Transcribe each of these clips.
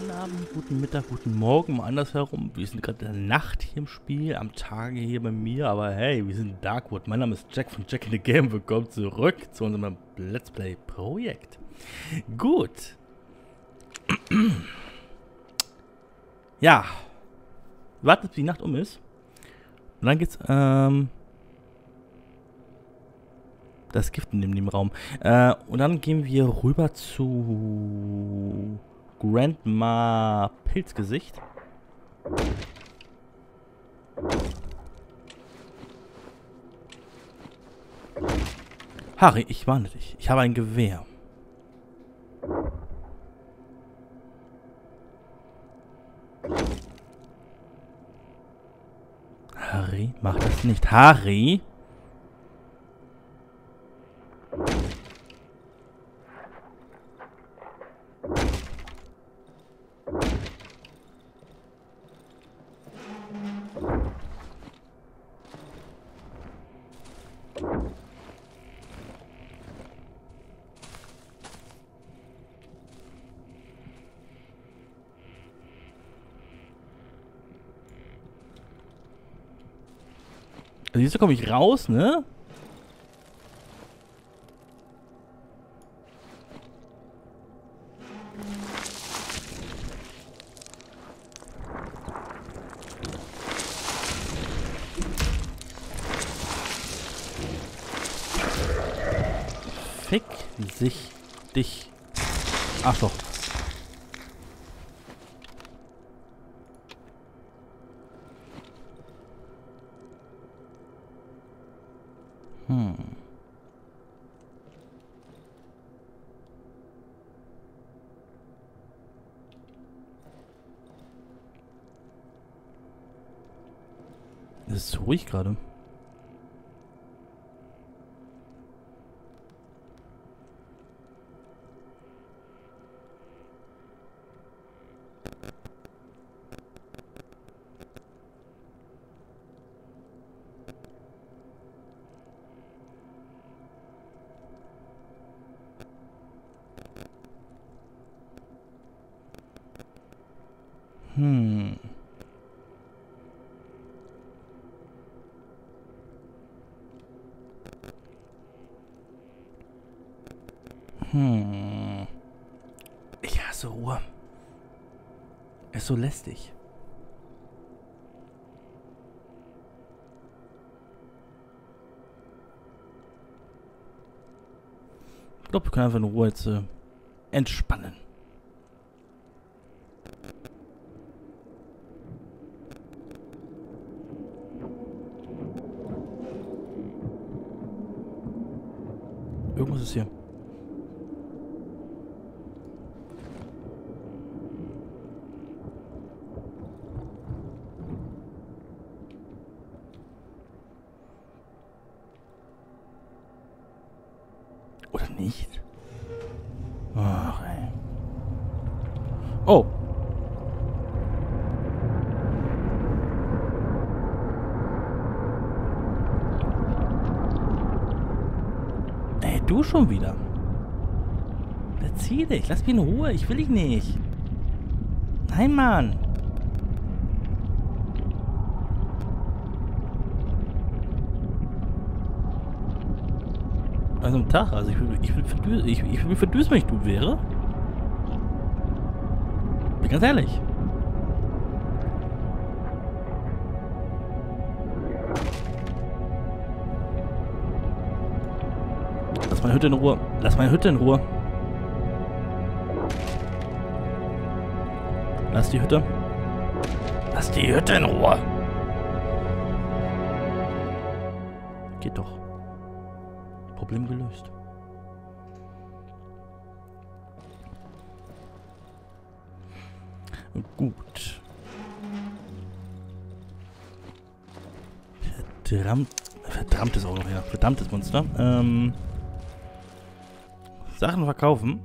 guten Abend, guten Mittag, guten Morgen, mal andersherum. Wir sind gerade in der Nacht hier im Spiel, am Tage hier bei mir, aber hey, wir sind Darkwood. Mein Name ist Jack von Jack in the Game. Willkommen zurück zu unserem Let's Play Projekt. Gut. ja. Wartet, bis die Nacht um ist. Und dann geht's, ähm... Das Gift in dem Raum. Äh, und dann gehen wir rüber zu Grandma Pilzgesicht. Harry, ich warne dich. Ich habe ein Gewehr. Harry, mach das nicht. Harry? Komme ich raus, ne? Fick sich dich. Ach doch. Ruhig gerade. Hm. Hm. Hasse Ruhe. Ist so lästig. Ich glaube, wir können einfach in Ruhe jetzt äh, entspannen. Irgendwas ist hier. Oder nicht? Ach, ey. Oh. Ey, du schon wieder. Verzieh dich. Lass mich in Ruhe. Ich will dich nicht. Nein, Mann. Also am Tag. Also ich ich ich, ich will verdüsen, wenn ich du wäre. Bin ganz ehrlich. Lass meine Hütte in Ruhe. Lass meine Hütte in Ruhe. Lass die Hütte. Lass die Hütte in Ruhe. Geht doch. Problem gelöst. Gut. Verdammt. Verdammtes auch noch, ja. Verdammtes Monster. Ähm. Sachen verkaufen.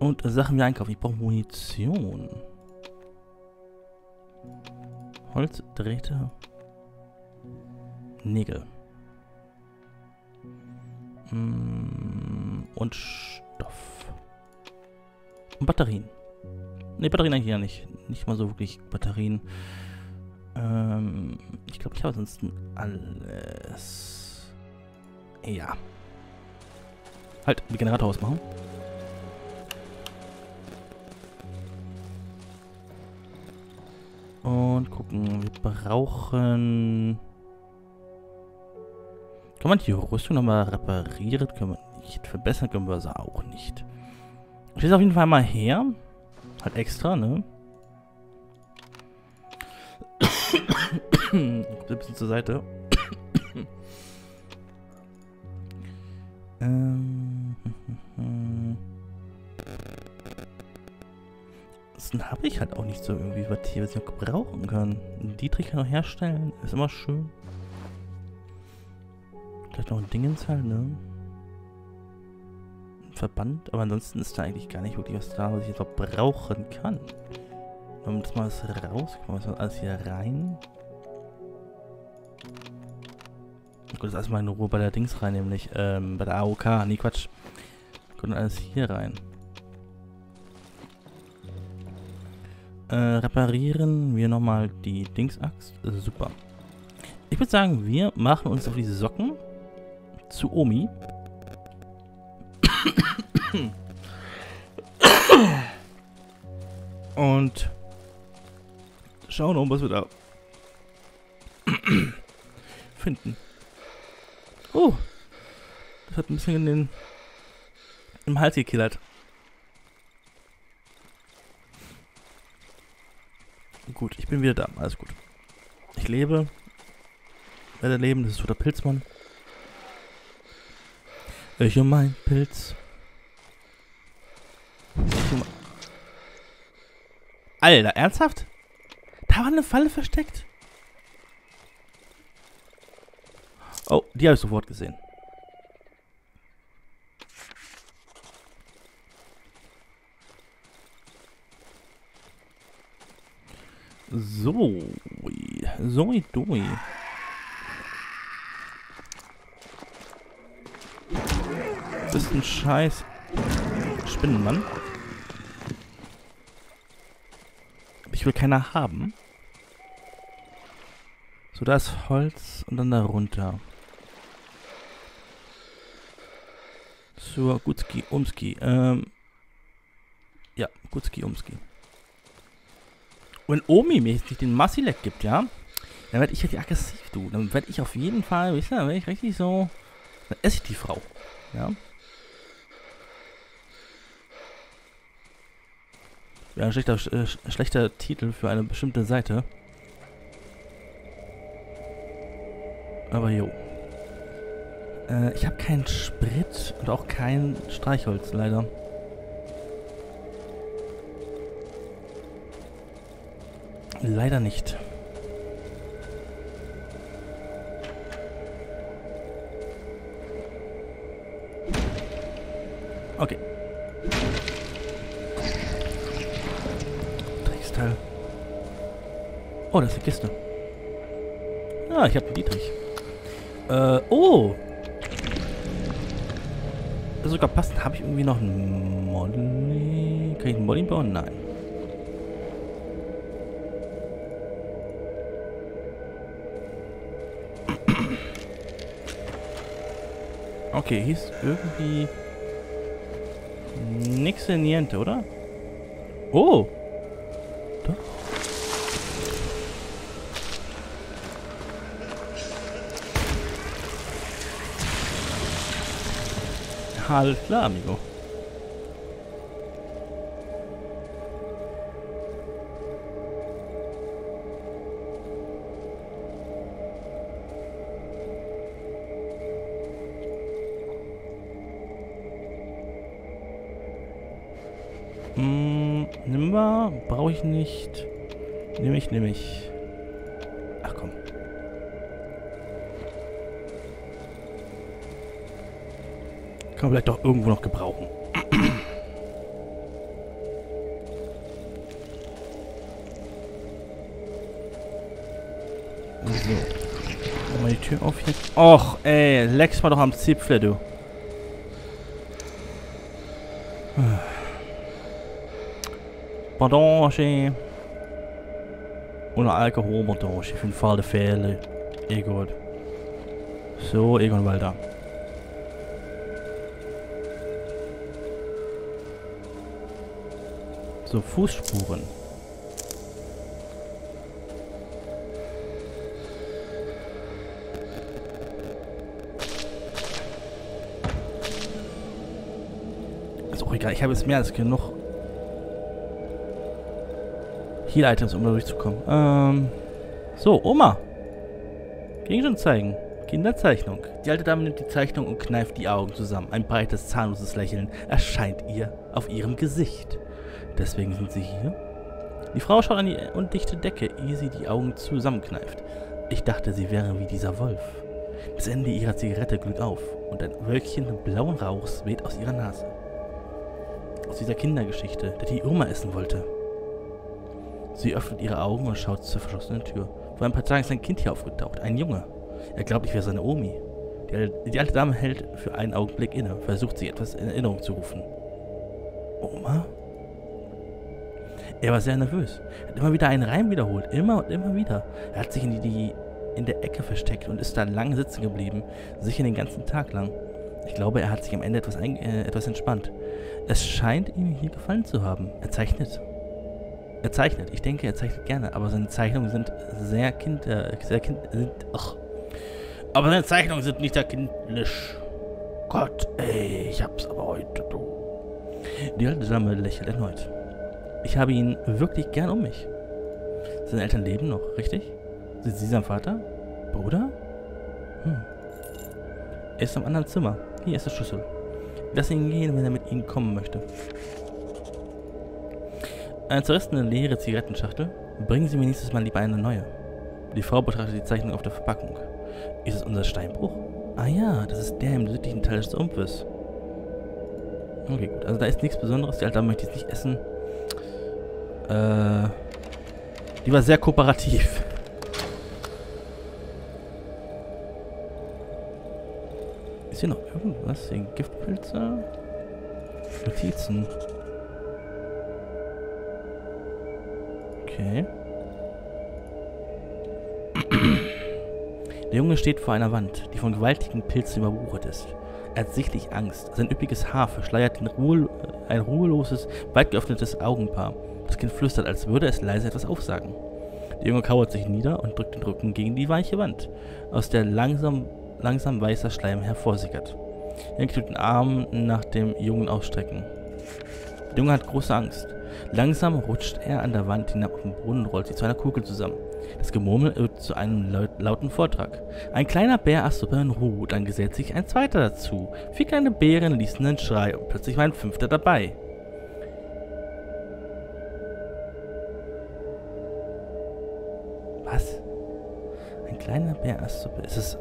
Und Sachen wieder einkaufen. Ich brauche Munition. Holz, Drähte. Nägel. Mm, Und Stoff. Batterien. Ne, Batterien eigentlich ja nicht. Nicht mal so wirklich Batterien. Ähm, ich glaube, ich habe ansonsten alles. Ja. Halt, den Generator ausmachen. Und gucken, wir brauchen... Kann man die Rüstung nochmal reparieren? Können wir nicht. Verbessern können wir sie auch nicht. Ich lese auf jeden Fall mal her. Halt extra, ne? ein bisschen zur Seite. ähm. Ansonsten habe ich halt auch nicht so irgendwie was hier, was ich noch gebrauchen kann. Dietrich kann noch herstellen, ist immer schön. Vielleicht noch ein Dingens halt, ne? Ein Verband, aber ansonsten ist da eigentlich gar nicht wirklich was da, was ich jetzt brauchen kann. Dann das mal raus, kommen wir alles hier rein. Ich das erstmal in Ruhe bei der Dings rein, nämlich ähm, bei der AOK. Nee, Quatsch. Kommt alles hier rein. Äh, reparieren wir nochmal die Dingsaxt. Super. Ich würde sagen, wir machen uns auf diese Socken zu Omi. Und schauen, um was wir da finden. Oh, das hat ein bisschen in den im Hals gekillert. Gut, ich bin wieder da. Alles gut. Ich lebe. Werde leben. Das ist so der Pilzmann. Ich und mein Pilz. Alter, ernsthaft? Da war eine Falle versteckt. Oh, die habe ich sofort gesehen. So. So, doi. Ist ein scheiß Spinnenmann. Ich will keiner haben. So, da ist Holz und dann da runter. So, Gutski, Umski. Ähm, ja, Gutski, Umski. Wenn Omi mir jetzt nicht den Massilek gibt, ja, dann werde ich die aggressiv, du. Dann werde ich auf jeden Fall, weißt du, dann werde ich richtig so. Dann esse ich die Frau. Ja. Ja, ein schlechter, äh, schlechter Titel für eine bestimmte Seite. Aber jo. Äh, ich habe keinen Sprit und auch kein Streichholz, leider. Leider nicht. Okay. Oh, das ist eine Kiste. Ah, ich habe Dietrich. Äh, oh! Sogar passend. Habe ich irgendwie noch ein Molly? Kann ich ein Molly bauen? Nein. Okay, hier ist irgendwie nichts in Niente, oder? Oh! Alles klar, amigo. Hm, nimm mal. Brauche ich nicht. Nehme ich, nehme ich. Man vielleicht doch irgendwo noch gebrauchen. So. Mal die Tür auf hier. Och, ey, leckst mal doch am Zipfel, du. Bandagen. Und eine Alkoholbandage für den Fall der Fälle. Gut. So, Egon Walter. So, Fußspuren. Ist auch egal, ich habe jetzt mehr als genug Heal-Items, um da durchzukommen. Ähm, so, Oma. Gegenstand zeigen. Kinderzeichnung. Die alte Dame nimmt die Zeichnung und kneift die Augen zusammen. Ein breites, zahnloses Lächeln erscheint ihr auf ihrem Gesicht. Deswegen sind sie hier. Die Frau schaut an die undichte Decke, ehe sie die Augen zusammenkneift. Ich dachte, sie wäre wie dieser Wolf. Das Ende ihrer Zigarette glüht auf und ein Wölkchen blauen Rauchs weht aus ihrer Nase. Aus dieser Kindergeschichte, der die Oma essen wollte. Sie öffnet ihre Augen und schaut zur verschlossenen Tür. Vor ein paar Tagen ist ein Kind hier aufgetaucht, ein Junge. Er glaubt, ich wäre seine Omi. Die, die alte Dame hält für einen Augenblick inne, versucht sich etwas in Erinnerung zu rufen. Oma? Er war sehr nervös. Er hat immer wieder einen Reim wiederholt. Immer und immer wieder. Er hat sich in, die, die, in der Ecke versteckt und ist da lange sitzen geblieben. Sicher den ganzen Tag lang. Ich glaube, er hat sich am Ende etwas, ein, äh, etwas entspannt. Es scheint ihm hier gefallen zu haben. Er zeichnet. Er zeichnet. Ich denke, er zeichnet gerne, aber seine Zeichnungen sind sehr kind, äh, sehr kind, sind, ach. Aber seine Zeichnungen sind nicht sehr kindlich. Gott, ey, ich hab's aber heute, du. Die alte Dame lächelt erneut. Ich habe ihn wirklich gern um mich. Seine Eltern leben noch, richtig? Sind Sie sein Vater? Bruder? Hm. Er ist im anderen Zimmer. Hier ist der Schlüssel. Lass ihn gehen, wenn er mit Ihnen kommen möchte. Eine zerrissene leere Zigarettenschachtel. Bringen Sie mir nächstes Mal lieber eine neue. Die Frau betrachtet die Zeichnung auf der Verpackung. Ist es unser Steinbruch? Ah ja, das ist der im südlichen Teil des Sumpfes. Okay, gut. Also da ist nichts Besonderes. Die alte möchte es nicht essen. Äh, die war sehr kooperativ. Ist hier noch irgendwas? Hier Giftpilze? Notizen. Okay. Der Junge steht vor einer Wand, die von gewaltigen Pilzen überwuchert ist. Er hat sichtlich Angst. Sein üppiges Haar verschleiert Ruhe, ein ruheloses, weit geöffnetes Augenpaar. Das Kind flüstert, als würde es leise etwas aufsagen. Der Junge kauert sich nieder und drückt den Rücken gegen die weiche Wand, aus der langsam, langsam weißer Schleim hervorsickert. Er tut den Arm nach dem Jungen ausstrecken. Der Junge hat große Angst. Langsam rutscht er an der Wand hinab auf den Boden und rollt sich zu einer Kugel zusammen. Das Gemurmel wird zu einem lauten Vortrag. Ein kleiner Bär aß Suppe in Ruhe, dann gesellt sich ein zweiter dazu. Vier kleine Bären ließen einen Schrei und plötzlich war ein fünfter dabei. Ein kleiner Bär aß Suppe. Ist es...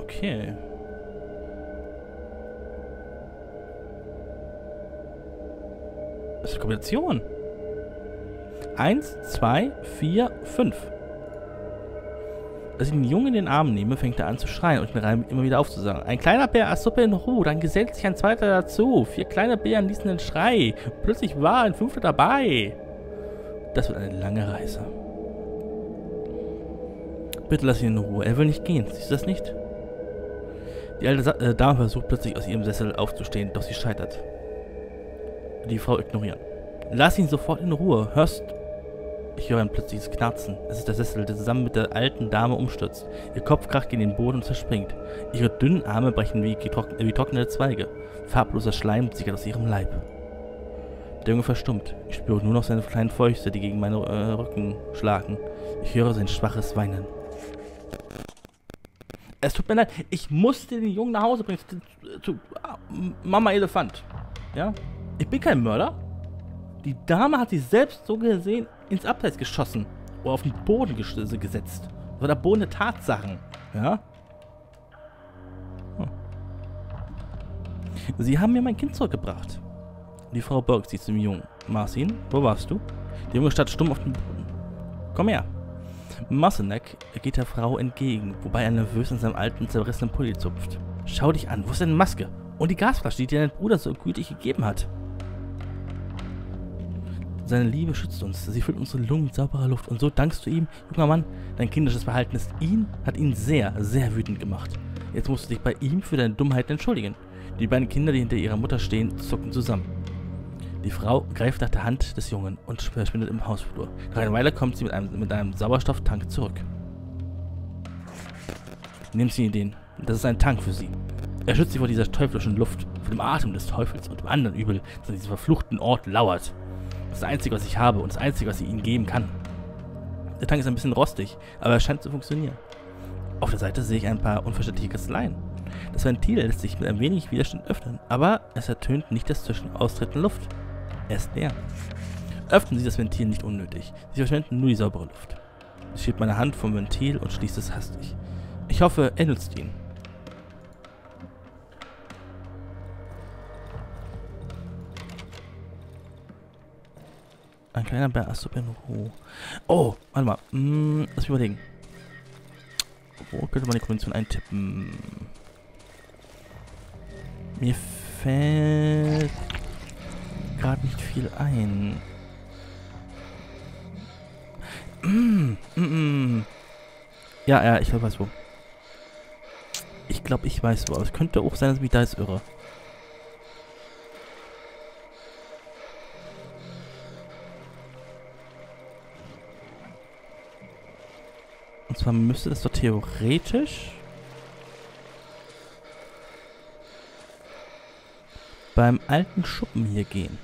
Okay. Das ist eine Kombination. Eins, zwei, vier, fünf. Als ich den Jungen in den Arm nehme, fängt er an zu schreien und den Reim immer wieder aufzusagen. Ein kleiner Bär aß Suppe in Ruhe, dann gesellt sich ein zweiter dazu. Vier kleine Bären ließen den Schrei. Plötzlich war ein fünfter dabei. Das wird eine lange Reise. Bitte lass ihn in Ruhe. Er will nicht gehen. Siehst du das nicht? Die alte äh, Dame versucht plötzlich aus ihrem Sessel aufzustehen, doch sie scheitert. Die Frau ignorieren. Lass ihn sofort in Ruhe. Hörst ich höre ein plötzliches Knarzen. Es ist der Sessel, der zusammen mit der alten Dame umstürzt. Ihr Kopf kracht gegen den Boden und zerspringt. Ihre dünnen Arme brechen wie, getrockn wie trocknete Zweige. Farbloser Schleim sickert aus ihrem Leib. Der Junge verstummt. Ich spüre nur noch seine kleinen Fäuste, die gegen meine äh, Rücken schlagen. Ich höre sein schwaches Weinen. Es tut mir leid, ich musste den Jungen nach Hause bringen. Zu, zu ah, Mama Elefant. Ja? Ich bin kein Mörder. Die Dame hat sich selbst so gesehen ins Abseits geschossen. Oder auf den Boden gesetzt. Das war der Boden der Tatsachen. Ja? Hm. Sie haben mir mein Kind zurückgebracht. Die Frau beugt sich zum Jungen. Marcin, wo warst du? Der Junge starrt stumm auf den Boden. Komm her. Massenek geht der Frau entgegen, wobei er nervös in seinem alten, zerrissenen Pulli zupft. Schau dich an, wo ist deine Maske? Und die Gasflasche, die dir dein Bruder so gütig gegeben hat? Seine Liebe schützt uns. Sie füllt unsere Lungen mit sauberer Luft. Und so dankst du ihm, junger Mann, dein kindisches Verhalten ist ihn, hat ihn sehr, sehr wütend gemacht. Jetzt musst du dich bei ihm für deine Dummheit entschuldigen. Die beiden Kinder, die hinter ihrer Mutter stehen, zucken zusammen. Die Frau greift nach der Hand des Jungen und verschwindet im Hausflur. Nach einer Weile kommt sie mit einem, mit einem Sauerstofftank zurück. Nimm sie den. Das ist ein Tank für sie. Er schützt sie vor dieser teuflischen Luft, vor dem Atem des Teufels und dem anderen Übel, das an diesem verfluchten Ort lauert. Das ist das Einzige, was ich habe und das Einzige, was ich ihnen geben kann. Der Tank ist ein bisschen rostig, aber er scheint zu funktionieren. Auf der Seite sehe ich ein paar unverständliche Kasteleien. Das Ventil lässt sich mit ein wenig Widerstand öffnen, aber es ertönt nicht das zwischen austretende Luft. Er ist leer. Öffnen Sie das Ventil nicht unnötig. Sie verschwenden nur die saubere Luft. Ich schiebt meine Hand vom Ventil und schließt es hastig. Ich hoffe, er nutzt ihn. Ein kleiner Bär, Achso, Ruhe. Oh, warte mal. Hm, lass mich überlegen. Wo könnte man die Konvention eintippen? Mir fällt gerade nicht viel ein. Mm, mm, mm. Ja, ja, ich weiß wo. Ich glaube, ich weiß wo. Aber es könnte auch sein, dass ich mich da jetzt irre. Und zwar müsste das doch theoretisch beim alten Schuppen hier gehen.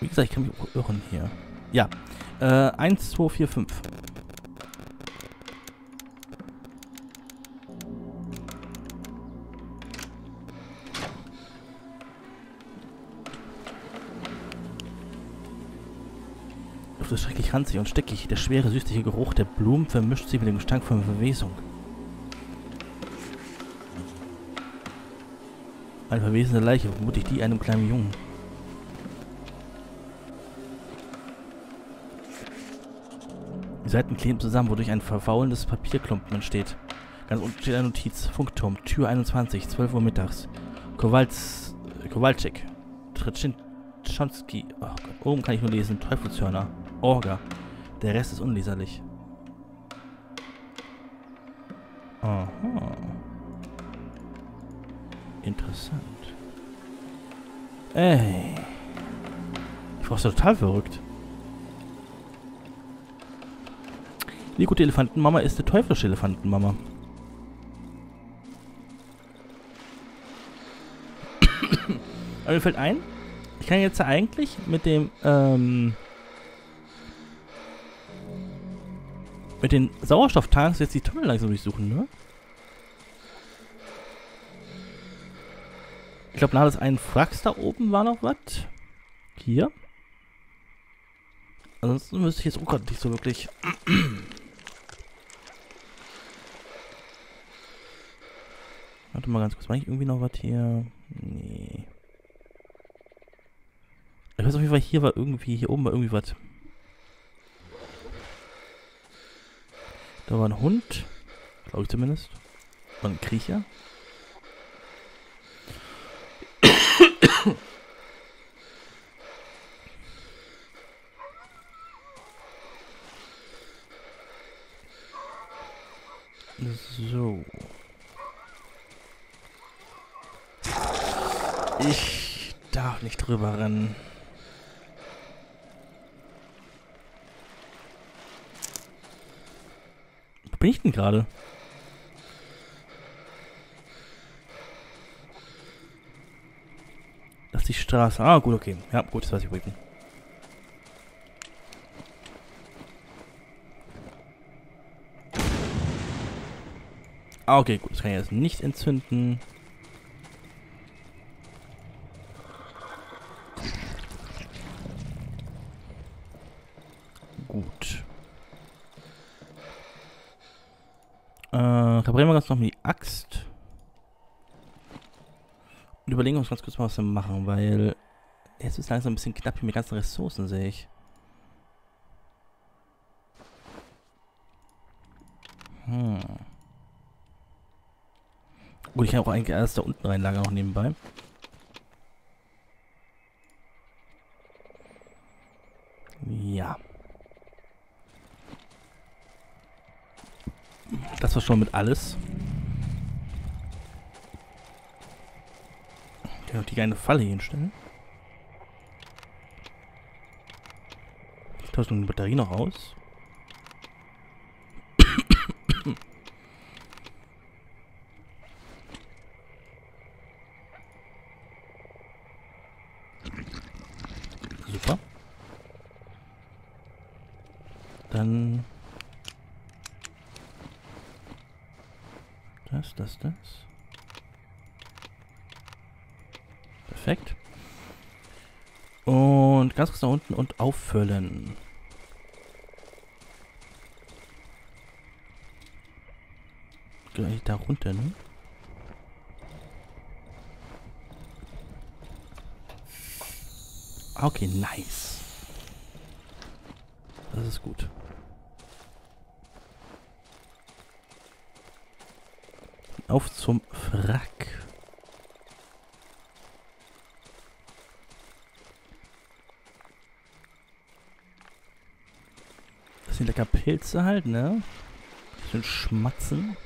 Wie gesagt, ich kann mich auch irren hier. Ja. Äh, 1, 2, 4, 5. Luft ist schrecklich ranzig und steckig. Der schwere, süßliche Geruch der Blumen vermischt sich mit dem Gestank von Verwesung. Eine verwesene Leiche, vermutlich die einem kleinen Jungen. Die Seiten kleben zusammen, wodurch ein verfaulendes Papierklumpen entsteht. Ganz unten steht eine Notiz. Funkturm, Tür 21, 12 Uhr mittags. Kowalz, Kowalczyk, Trzynczonski. Oh oben kann ich nur lesen. Teufelshörner. Orga. Der Rest ist unleserlich. Aha. Interessant. Ey. Ich war total verrückt. Die gute Elefantenmama ist eine teuflische Elefantenmama. Aber mir fällt ein, ich kann jetzt eigentlich mit dem, ähm, mit den Sauerstofftanks jetzt die Tunnel langsam durchsuchen, ne? Glaube, nach des einen Fracks da oben war noch was. Hier. Ansonsten müsste ich jetzt auch gerade nicht so wirklich... Warte mal ganz kurz, war ich irgendwie noch was hier? Nee. Ich weiß auf jeden Fall, hier war irgendwie, hier oben war irgendwie was. Da war ein Hund. Glaube ich zumindest. Und ein Kriecher. So. Ich darf nicht drüber rennen. Wo bin ich denn gerade? Das ist die Straße. Ah, gut, okay. Ja, gut, das weiß ich, wo ich bin. Ah, okay, gut. Das kann ich jetzt nicht entzünden. Axt. Und überlegen uns ganz kurz mal, was wir machen, weil jetzt ist langsam ein bisschen knapp hier mit ganzen Ressourcen, sehe ich. Hm. Gut, ich kann auch eigentlich alles da unten reinlagern, auch nebenbei. Ja. Das war schon mit alles. Ich kann auch die kleine Falle hinstellen. Ich tausche die Batterie noch aus. Super. Dann das, das, das. Perfekt. Und ganz kurz nach unten und auffüllen. Gleich da runter, ne? Okay, nice. Das ist gut. Auf zum Wrack. Sind lecker Pilze halt, ne? Bisschen schmatzen.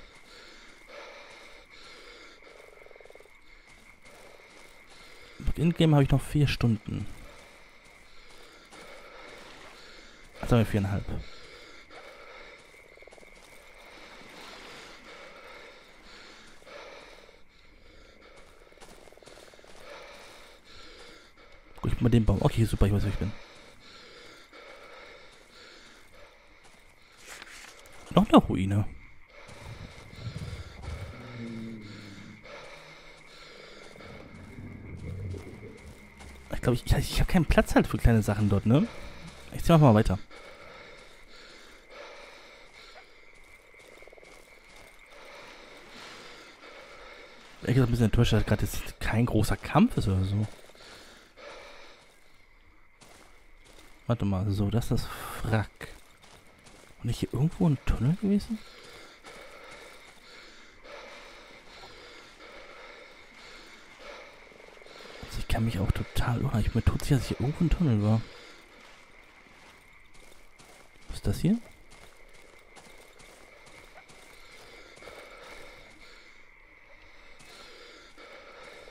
In-game habe ich noch vier Stunden. Sagen wir viereinhalb. Guck ich mal den Baum. Okay, super, ich weiß, wo ich bin. Noch eine Ruine. Ich glaube, ich, ich habe keinen Platz halt für kleine Sachen dort, ne? Ich zieh mal weiter. Ich bin ein bisschen enttäuscht, dass gerade jetzt kein großer Kampf ist oder so. Warte mal, so, das ist das Wrack. Nicht hier irgendwo ein Tunnel gewesen? Also ich kann mich auch total irren. Ich bin tot sicher, dass hier irgendwo ein Tunnel war. Was ist das hier?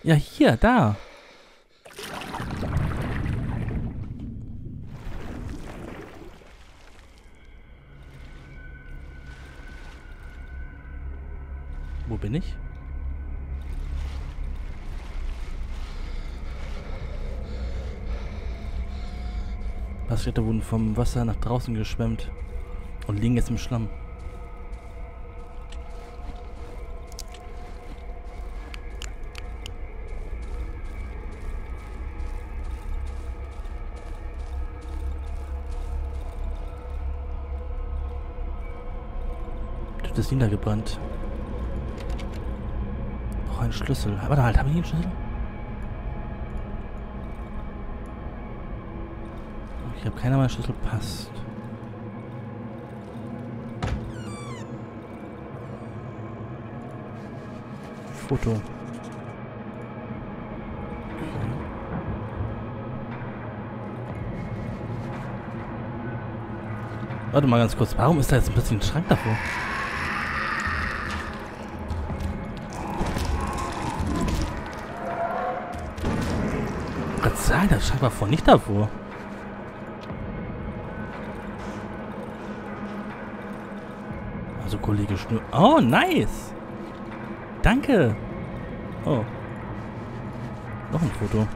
Ja, hier, da. Ich? Passstädte wurden vom Wasser nach draußen geschwemmt und liegen jetzt im Schlamm. Das ist niedergebrannt. Brauche einen Schlüssel. Warte halt, habe ich einen Schlüssel? Ich habe keiner meiner Schlüssel passt. Foto. Warte mal ganz kurz. Warum ist da jetzt ein bisschen ein Schrank davor? Gott sagen, das Schrank war vor nicht davor. Also Kollege Schnur. Oh, nice. Danke. Oh. Noch ein Foto.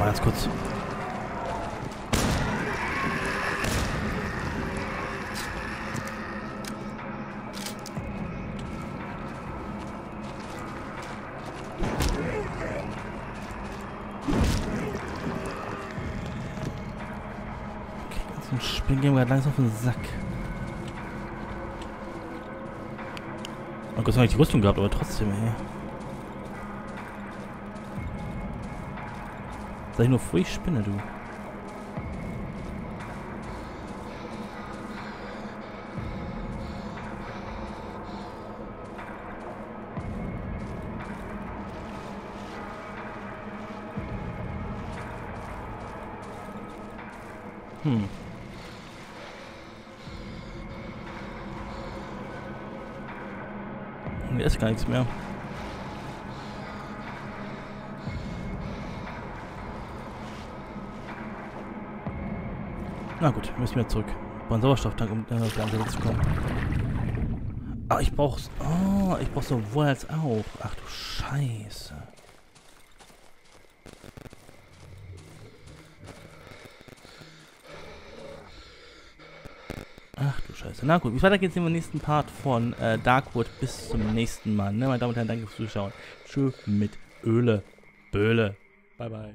mal ganz kurz. Springen gehen wir langsam auf den Sack. Und Gott sei Dank die Rüstung gehabt, aber trotzdem, ey. Sag ich nur ich spinne, du. Hm. Hier ist gar nichts mehr. Na gut, müssen wir zurück. Brauche einen Sauerstofftank, um äh, auf die andere zu kommen. Ah, ich brauch's. Oh, ich brauch sowohl als auch. Ach du Scheiße. Ach du Scheiße. Na gut, weiter geht's im nächsten Part von äh, Darkwood. Bis zum nächsten Mal. Ne, meine Damen und Herren, danke fürs Zuschauen. Tschüss mit Öle. Böhle. Bye bye.